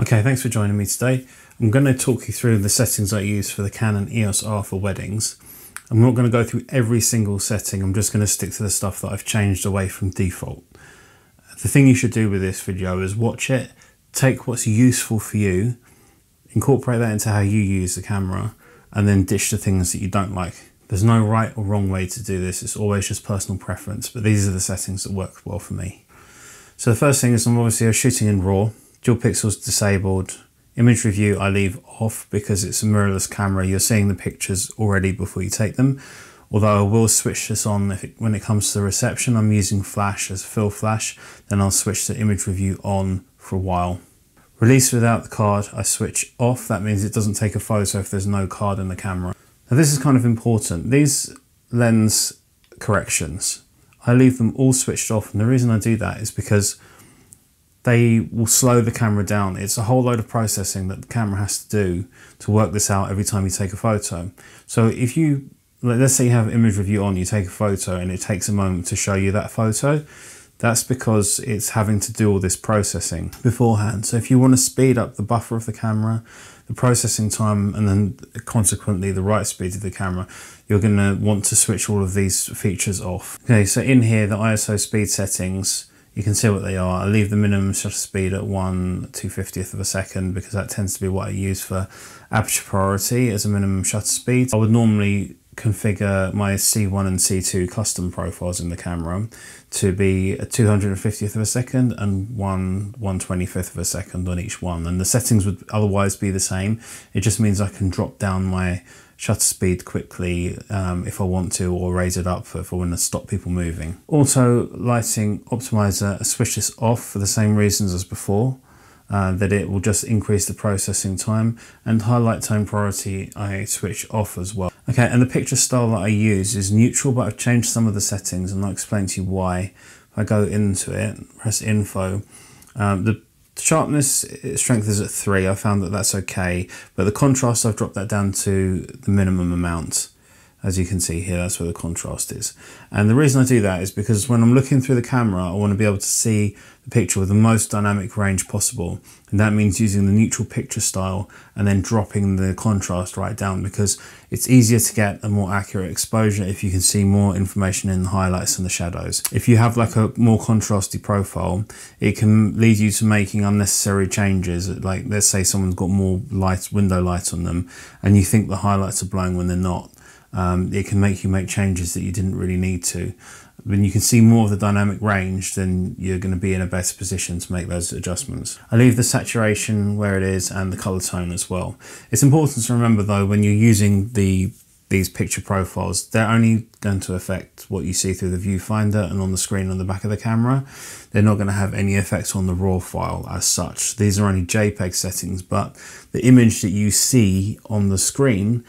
Okay, thanks for joining me today. I'm going to talk you through the settings I use for the Canon EOS R for weddings. I'm not going to go through every single setting, I'm just going to stick to the stuff that I've changed away from default. The thing you should do with this video is watch it, take what's useful for you, incorporate that into how you use the camera, and then ditch the things that you don't like. There's no right or wrong way to do this, it's always just personal preference, but these are the settings that work well for me. So the first thing is I'm obviously shooting in RAW, dual pixels disabled. Image review I leave off because it's a mirrorless camera. You're seeing the pictures already before you take them. Although I will switch this on if it, when it comes to the reception. I'm using flash as fill flash. Then I'll switch the image review on for a while. Release without the card, I switch off. That means it doesn't take a photo if there's no card in the camera. Now this is kind of important. These lens corrections, I leave them all switched off. And the reason I do that is because they will slow the camera down. It's a whole load of processing that the camera has to do to work this out every time you take a photo. So if you, let's say you have image review on, you take a photo and it takes a moment to show you that photo, that's because it's having to do all this processing beforehand. So if you want to speed up the buffer of the camera, the processing time, and then consequently the write speed of the camera, you're going to want to switch all of these features off. Okay, so in here, the ISO speed settings, you can see what they are. I leave the minimum shutter speed at 1 250th of a second because that tends to be what I use for aperture priority as a minimum shutter speed. I would normally configure my C1 and C2 custom profiles in the camera to be a 250th of a second and 1 125th of a second on each one and the settings would otherwise be the same it just means I can drop down my shutter speed quickly um, if I want to or raise it up if I want to stop people moving. Auto lighting optimizer, I switch this off for the same reasons as before. Uh, that it will just increase the processing time and highlight tone priority I switch off as well. Okay, and the picture style that I use is neutral, but I've changed some of the settings and I'll explain to you why. If I go into it, press info, um, the sharpness eh, strength is at three. I found that that's okay, but the contrast I've dropped that down to the minimum amount. As you can see here, that's where the contrast is. And the reason I do that is because when I'm looking through the camera, I want to be able to see the picture with the most dynamic range possible. And that means using the neutral picture style and then dropping the contrast right down because it's easier to get a more accurate exposure if you can see more information in the highlights and the shadows. If you have like a more contrasty profile, it can lead you to making unnecessary changes. Like let's say someone's got more light, window light on them and you think the highlights are blowing when they're not um, it can make you make changes that you didn't really need to. When you can see more of the dynamic range, then you're going to be in a better position to make those adjustments. I leave the saturation where it is and the color tone as well. It's important to remember though, when you're using the these picture profiles, they're only going to affect what you see through the viewfinder and on the screen on the back of the camera. They're not going to have any effects on the RAW file as such. These are only JPEG settings, but the image that you see on the screen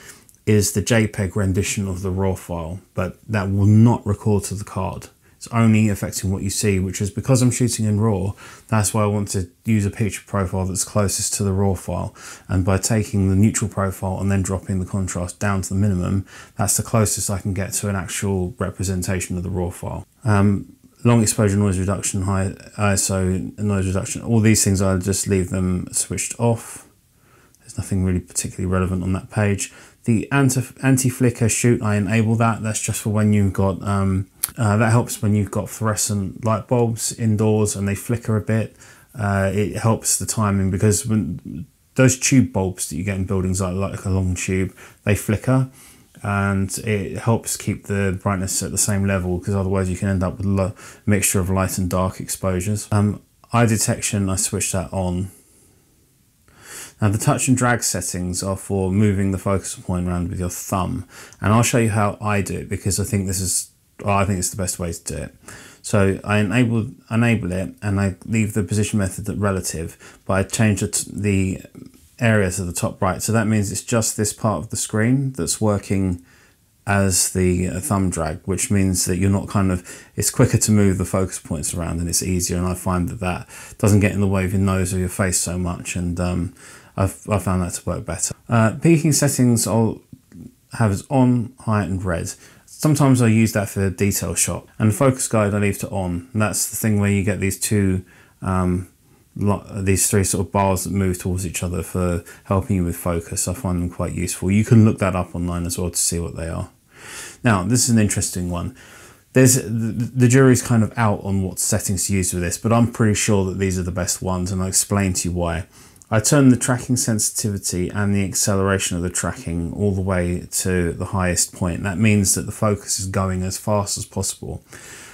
is the JPEG rendition of the RAW file, but that will not record to the card. It's only affecting what you see, which is because I'm shooting in RAW, that's why I want to use a picture profile that's closest to the RAW file. And by taking the neutral profile and then dropping the contrast down to the minimum, that's the closest I can get to an actual representation of the RAW file. Um, long exposure noise reduction, high ISO noise reduction, all these things I'll just leave them switched off. Nothing really particularly relevant on that page. The anti-flicker shoot, I enable that. That's just for when you've got, um, uh, that helps when you've got fluorescent light bulbs indoors and they flicker a bit. Uh, it helps the timing because when those tube bulbs that you get in buildings like, like a long tube, they flicker and it helps keep the brightness at the same level because otherwise you can end up with a mixture of light and dark exposures. Um, eye detection, I switch that on now the touch and drag settings are for moving the focus point around with your thumb and I'll show you how I do it because I think this is, well, I think it's the best way to do it. So I enable, enable it and I leave the position method at relative but I change the, the area to the top right. So that means it's just this part of the screen that's working as the uh, thumb drag, which means that you're not kind of, it's quicker to move the focus points around and it's easier. And I find that that doesn't get in the way of your nose or your face so much. And um, I've, I found that to work better. Uh, peaking settings I'll have as on, high and red. Sometimes I use that for the detail shot and the focus guide I leave to on. That's the thing where you get these two um, these three sort of bars that move towards each other for helping you with focus. I find them quite useful. You can look that up online as well to see what they are. Now, this is an interesting one. There's the jury's kind of out on what settings to use for this, but I'm pretty sure that these are the best ones, and I'll explain to you why. I turn the tracking sensitivity and the acceleration of the tracking all the way to the highest point. That means that the focus is going as fast as possible.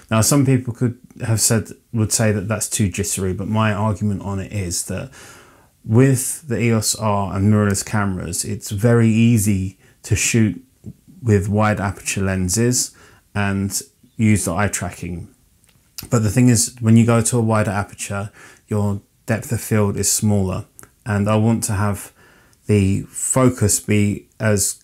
Now, some people could have said would say that that's too jittery, but my argument on it is that with the EOS R and mirrorless cameras, it's very easy to shoot with wide aperture lenses and use the eye tracking. But the thing is, when you go to a wider aperture, your depth of field is smaller, and I want to have the focus be as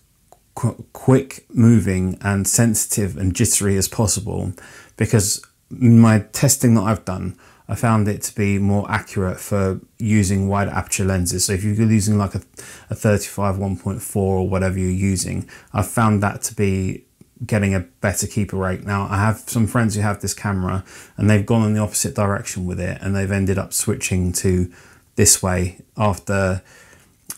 qu quick moving and sensitive and jittery as possible because my testing that I've done, I found it to be more accurate for using wide aperture lenses. So if you're using like a, a 35 1.4 or whatever you're using, I've found that to be getting a better keeper rate. Now I have some friends who have this camera and they've gone in the opposite direction with it and they've ended up switching to this way after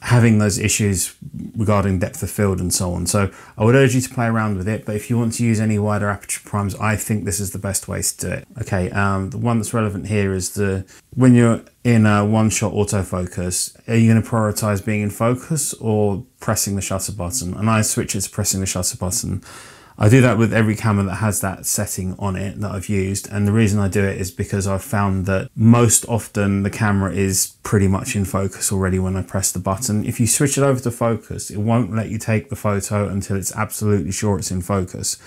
having those issues regarding depth of field and so on. So I would urge you to play around with it, but if you want to use any wider aperture primes, I think this is the best way to do it. Okay, um, the one that's relevant here is the when you're in a one-shot autofocus, are you going to prioritize being in focus or pressing the shutter button? And I switch it to pressing the shutter button. I do that with every camera that has that setting on it that I've used. And the reason I do it is because I've found that most often the camera is pretty much in focus already when I press the button. If you switch it over to focus, it won't let you take the photo until it's absolutely sure it's in focus.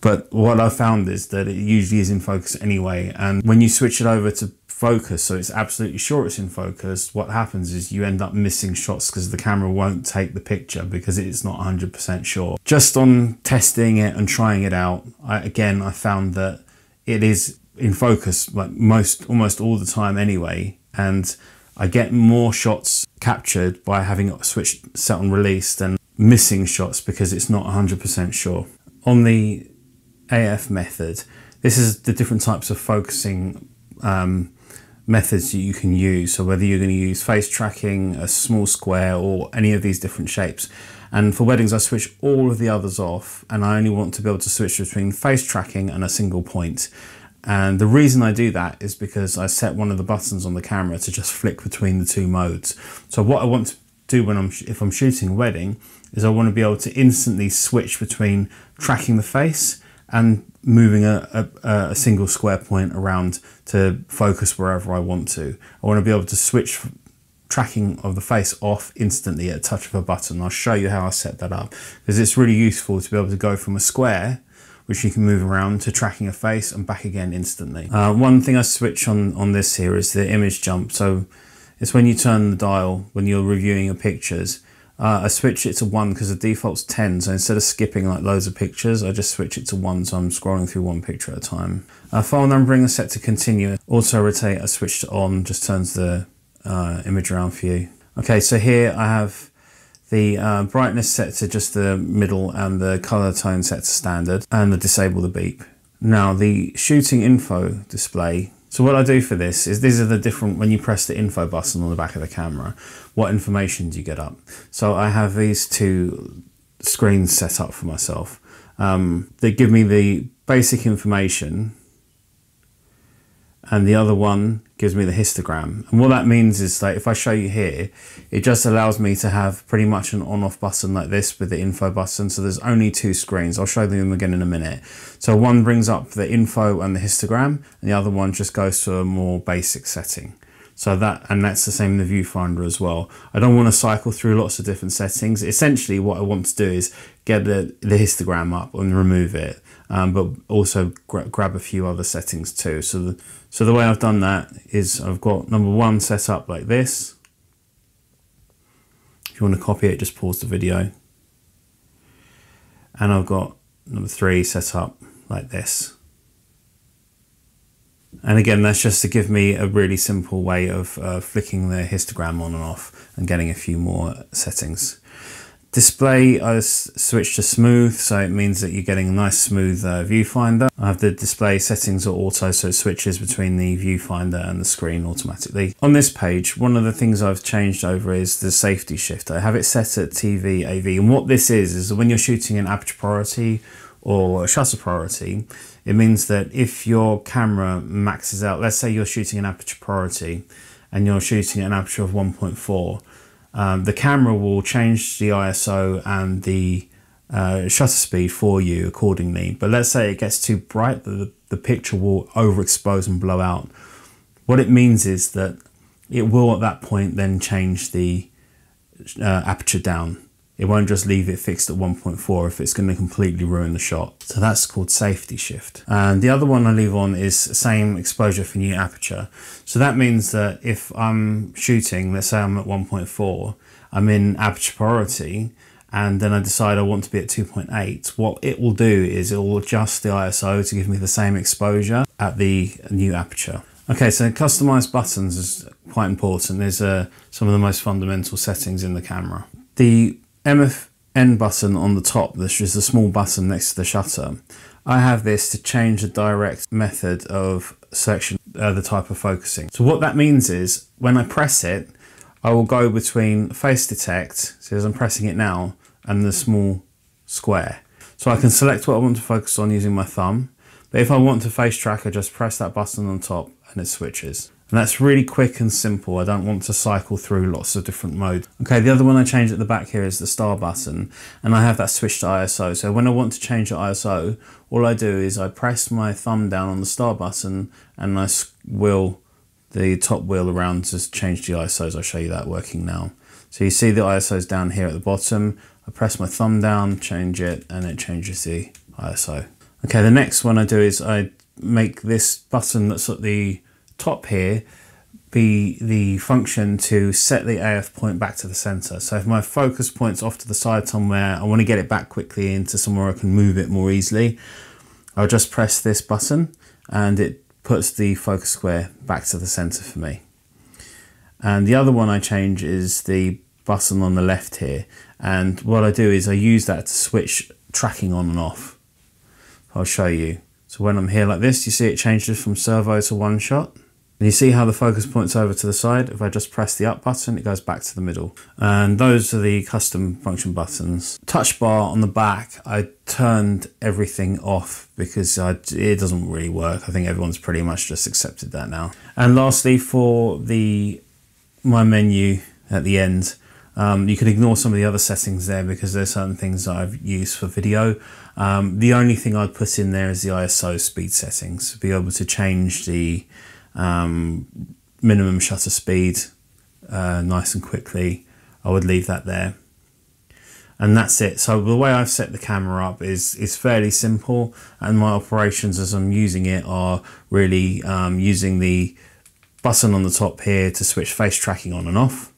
But what I found is that it usually is in focus anyway. And when you switch it over to focus, so it's absolutely sure it's in focus, what happens is you end up missing shots because the camera won't take the picture because it's not 100% sure. Just on testing it and trying it out, I, again, I found that it is in focus like most, almost all the time anyway. And I get more shots captured by having it switched set on release than missing shots because it's not 100% sure. On the AF method, this is the different types of focusing um, methods that you can use. So whether you're going to use face tracking, a small square, or any of these different shapes. And for weddings, I switch all of the others off, and I only want to be able to switch between face tracking and a single point. And the reason I do that is because I set one of the buttons on the camera to just flick between the two modes. So what I want to do when I'm if I'm shooting a wedding is I want to be able to instantly switch between tracking the face and moving a, a, a, single square point around to focus wherever I want to. I want to be able to switch tracking of the face off instantly at a touch of a button. I'll show you how I set that up because it's really useful to be able to go from a square which you can move around to tracking a face and back again instantly. Uh, one thing I switch on, on this here is the image jump. So it's when you turn the dial, when you're reviewing your pictures, uh, I switch it to one because the default's 10. So instead of skipping like loads of pictures, I just switch it to one. So I'm scrolling through one picture at a time. Uh, file numbering is set to continue. Auto rotate, I switched on, just turns the uh, image around for you. Okay, so here I have the uh, brightness set to just the middle and the color tone set to standard and the disable the beep. Now the shooting info display so what I do for this is these are the different, when you press the info button on the back of the camera, what information do you get up? So I have these two screens set up for myself. Um, they give me the basic information and the other one gives me the histogram. And what that means is like if I show you here, it just allows me to have pretty much an on-off button like this with the info button. So there's only two screens. I'll show them again in a minute. So one brings up the info and the histogram, and the other one just goes to a more basic setting. So that, and that's the same in the viewfinder as well. I don't want to cycle through lots of different settings. Essentially what I want to do is get the, the histogram up and remove it, um, but also gra grab a few other settings too. So the, so the way I've done that is I've got number one set up like this. If you want to copy it, just pause the video. And I've got number three set up like this. And again, that's just to give me a really simple way of uh, flicking the histogram on and off and getting a few more settings. Display, I switch to smooth, so it means that you're getting a nice smooth uh, viewfinder. I have the display settings are auto, so it switches between the viewfinder and the screen automatically. On this page, one of the things I've changed over is the safety shift. I have it set at TV AV, and what this is, is when you're shooting in aperture priority or shutter priority, it means that if your camera maxes out, let's say you're shooting an aperture priority and you're shooting at an aperture of 1.4, um, the camera will change the ISO and the uh, shutter speed for you accordingly. But let's say it gets too bright, the, the picture will overexpose and blow out. What it means is that it will at that point then change the uh, aperture down. It won't just leave it fixed at 1.4 if it's going to completely ruin the shot. So that's called safety shift. And the other one I leave on is same exposure for new aperture. So that means that if I'm shooting, let's say I'm at 1.4, I'm in aperture priority, and then I decide I want to be at 2.8, what it will do is it will adjust the ISO to give me the same exposure at the new aperture. Okay, so customized buttons is quite important. There's some of the most fundamental settings in the camera. The MFN button on the top, this is the small button next to the shutter. I have this to change the direct method of selection, uh, the type of focusing. So what that means is when I press it, I will go between face detect, so as I'm pressing it now, and the small square. So I can select what I want to focus on using my thumb. But if I want to face track, I just press that button on top and it switches. And that's really quick and simple. I don't want to cycle through lots of different modes. Okay, the other one I change at the back here is the star button. And I have that switched to ISO. So when I want to change the ISO, all I do is I press my thumb down on the star button and I wheel the top wheel around to change the ISOs. I'll show you that working now. So you see the ISOs down here at the bottom. I press my thumb down, change it, and it changes the ISO. Okay, the next one I do is I make this button that's at the top here be the function to set the AF point back to the center. So if my focus point's off to the side somewhere, I want to get it back quickly into somewhere I can move it more easily. I'll just press this button and it puts the focus square back to the center for me. And the other one I change is the button on the left here. And what I do is I use that to switch tracking on and off. I'll show you. So when I'm here like this, you see it changes from servo to one shot. And you see how the focus points over to the side? If I just press the up button, it goes back to the middle. And those are the custom function buttons. Touch bar on the back, I turned everything off because I, it doesn't really work. I think everyone's pretty much just accepted that now. And lastly, for the my menu at the end, um, you can ignore some of the other settings there because there's certain things I've used for video. Um, the only thing I'd put in there is the ISO speed settings, to be able to change the um, minimum shutter speed uh, nice and quickly. I would leave that there. And that's it. So the way I've set the camera up is, is fairly simple and my operations as I'm using it are really um, using the button on the top here to switch face tracking on and off,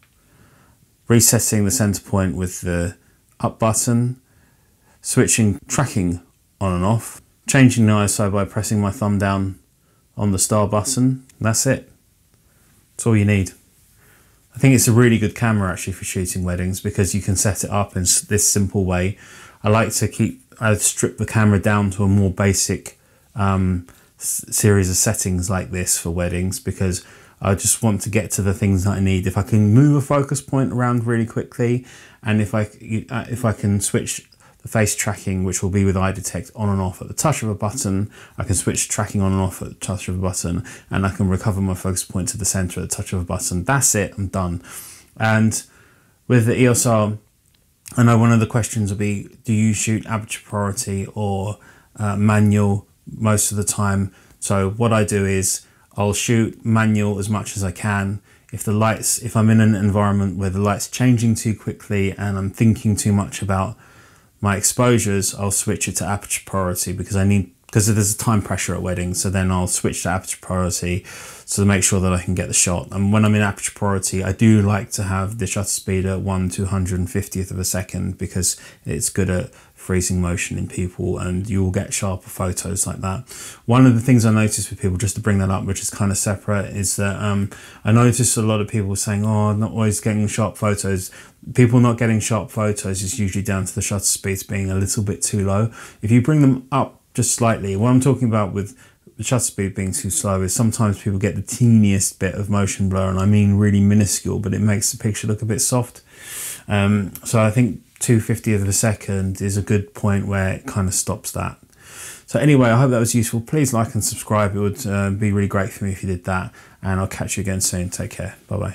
resetting the center point with the up button, switching tracking on and off, changing the ISO by pressing my thumb down on the star button. That's it. That's all you need. I think it's a really good camera actually for shooting weddings because you can set it up in this simple way. I like to keep, I strip the camera down to a more basic um, series of settings like this for weddings because I just want to get to the things that I need. If I can move a focus point around really quickly and if I, uh, if I can switch the face tracking, which will be with eye detect on and off at the touch of a button. I can switch tracking on and off at the touch of a button, and I can recover my focus point to the center at the touch of a button. That's it, I'm done. And with the EOS R, I know one of the questions will be, do you shoot aperture priority or uh, manual most of the time? So what I do is I'll shoot manual as much as I can. If the lights, if I'm in an environment where the light's changing too quickly and I'm thinking too much about my exposures, I'll switch it to aperture priority because I need because there's a time pressure at weddings. So then I'll switch to aperture priority to make sure that I can get the shot. And when I'm in aperture priority, I do like to have the shutter speed at one 250th of a second because it's good at freezing motion in people and you will get sharper photos like that. One of the things I noticed with people, just to bring that up, which is kind of separate, is that um, I noticed a lot of people saying, oh, I'm not always getting sharp photos. People not getting sharp photos is usually down to the shutter speeds being a little bit too low. If you bring them up just slightly, what I'm talking about with the shutter speed being too slow is sometimes people get the teeniest bit of motion blur, and I mean really minuscule, but it makes the picture look a bit soft. Um, so I think 250th of a second is a good point where it kind of stops that. So anyway, I hope that was useful. Please like and subscribe. It would uh, be really great for me if you did that. And I'll catch you again soon. Take care. Bye bye.